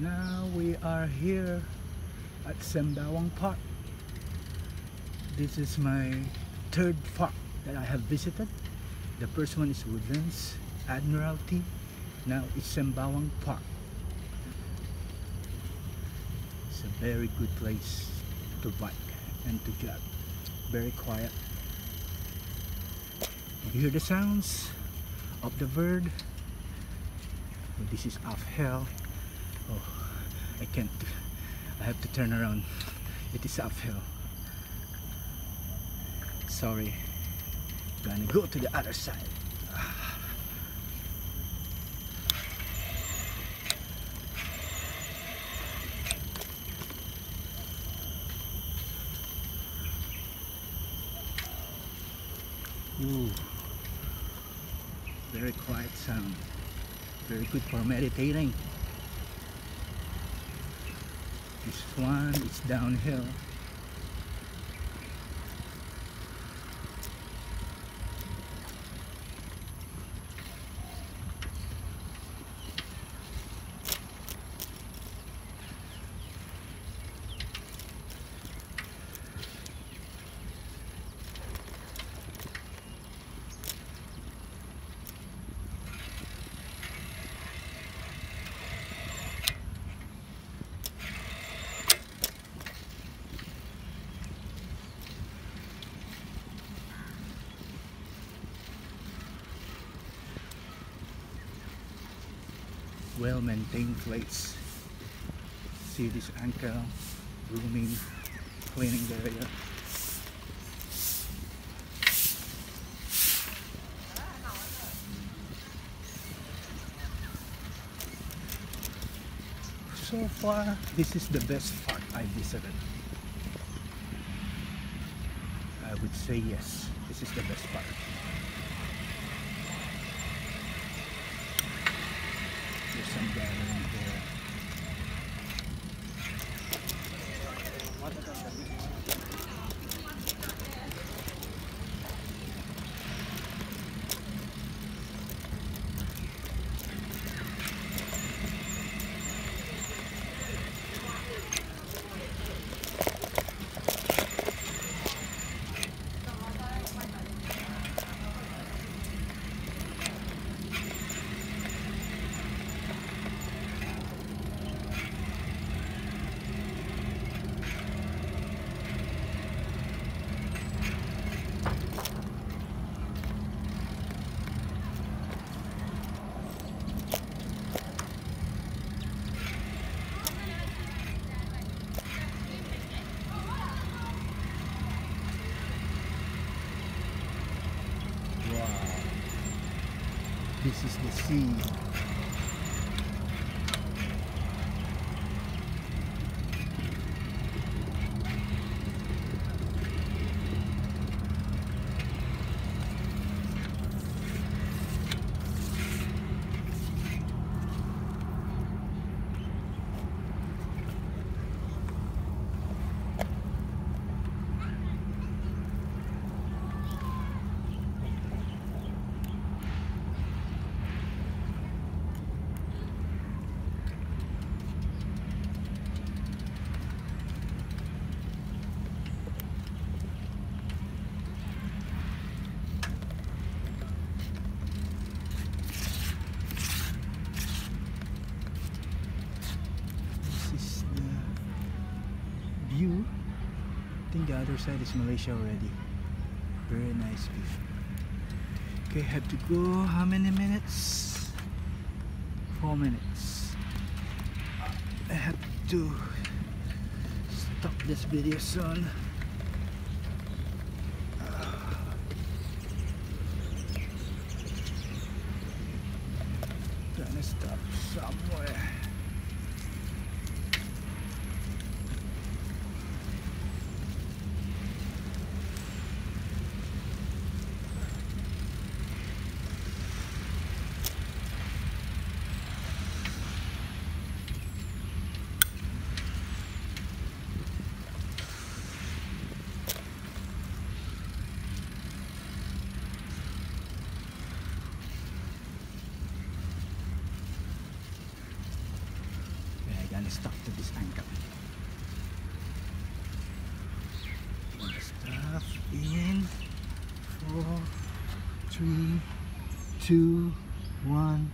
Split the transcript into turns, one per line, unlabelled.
Now we are here at Sembawang Park. This is my third park that I have visited. The first one is Woodlands, Admiralty. Now it's Sembawang Park. It's a very good place to bike and to jog. Very quiet. You hear the sounds of the bird. This is off hell. Oh, I can't. I have to turn around. It is uphill. Sorry. Gonna go to the other side. Ooh. Very quiet sound. Very good for meditating. This one is downhill. Well maintained place. See this anchor grooming, cleaning area. So far, this is the best park I visited. I would say yes, this is the best park. This is the sea. This is the view. I think the other side is Malaysia already. Very nice view. Okay, have to go how many minutes? Four minutes. I have to stop this video soon. Gonna stop somewhere. Stuck to this anchor. Stuff in four, three, two, one.